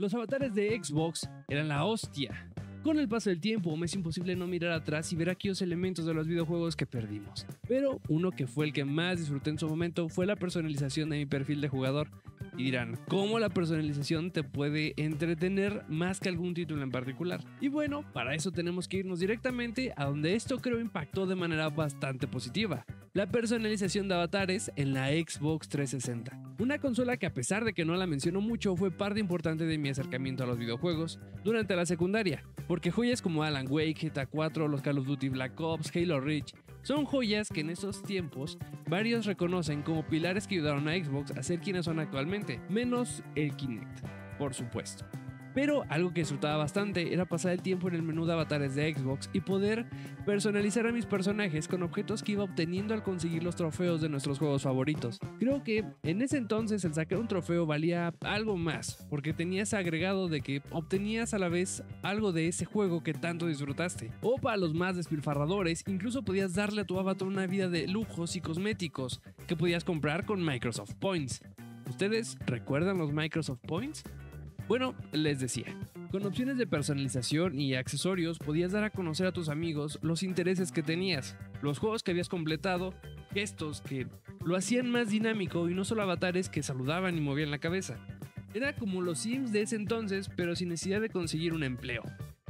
Los avatares de Xbox eran la hostia. Con el paso del tiempo me es imposible no mirar atrás y ver aquellos elementos de los videojuegos que perdimos. Pero uno que fue el que más disfruté en su momento fue la personalización de mi perfil de jugador. Y dirán, ¿cómo la personalización te puede entretener más que algún título en particular? Y bueno, para eso tenemos que irnos directamente a donde esto creo impactó de manera bastante positiva la personalización de avatares en la Xbox 360. Una consola que a pesar de que no la menciono mucho fue parte importante de mi acercamiento a los videojuegos durante la secundaria, porque joyas como Alan Wake, GTA 4, los Call of Duty Black Ops, Halo Reach, son joyas que en estos tiempos varios reconocen como pilares que ayudaron a Xbox a ser quienes son actualmente, menos el Kinect, por supuesto. Pero algo que disfrutaba bastante era pasar el tiempo en el menú de avatares de Xbox y poder personalizar a mis personajes con objetos que iba obteniendo al conseguir los trofeos de nuestros juegos favoritos. Creo que en ese entonces el sacar un trofeo valía algo más, porque tenías agregado de que obtenías a la vez algo de ese juego que tanto disfrutaste. O para los más despilfarradores, incluso podías darle a tu avatar una vida de lujos y cosméticos que podías comprar con Microsoft Points. ¿Ustedes recuerdan los Microsoft Points? Bueno, les decía, con opciones de personalización y accesorios podías dar a conocer a tus amigos los intereses que tenías, los juegos que habías completado, gestos que lo hacían más dinámico y no solo avatares que saludaban y movían la cabeza. Era como los Sims de ese entonces, pero sin necesidad de conseguir un empleo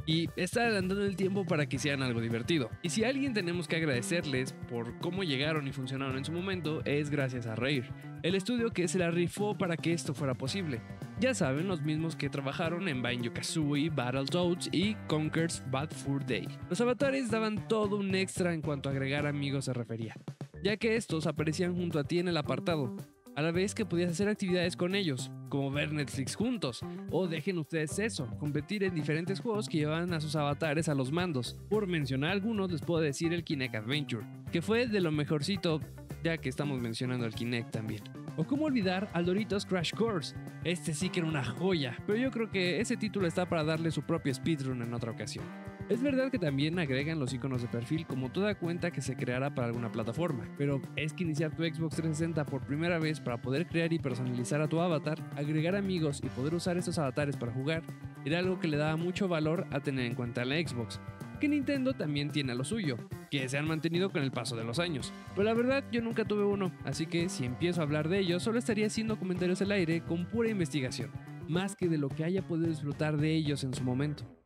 y está adelantando el tiempo para que sean algo divertido. Y si a alguien tenemos que agradecerles por cómo llegaron y funcionaron en su momento, es gracias a Rare, el estudio que se la rifó para que esto fuera posible. Ya saben, los mismos que trabajaron en Banjo-Kazooie, Battletoads y Conker's Bad Fur Day. Los avatares daban todo un extra en cuanto a agregar amigos se refería, ya que estos aparecían junto a ti en el apartado, a la vez que podías hacer actividades con ellos, como ver Netflix juntos, o dejen ustedes eso, competir en diferentes juegos que llevaban a sus avatares a los mandos. Por mencionar algunos, les puedo decir el Kinect Adventure, que fue de lo mejorcito, ya que estamos mencionando el Kinect también. O cómo olvidar al Doritos Crash Course, este sí que era una joya, pero yo creo que ese título está para darle su propio speedrun en otra ocasión. Es verdad que también agregan los iconos de perfil como toda cuenta que se creará para alguna plataforma, pero es que iniciar tu Xbox 360 por primera vez para poder crear y personalizar a tu avatar, agregar amigos y poder usar estos avatares para jugar, era algo que le daba mucho valor a tener en cuenta en la Xbox, que Nintendo también tiene lo suyo, que se han mantenido con el paso de los años. Pero la verdad yo nunca tuve uno, así que si empiezo a hablar de ellos solo estaría haciendo comentarios al aire con pura investigación, más que de lo que haya podido disfrutar de ellos en su momento.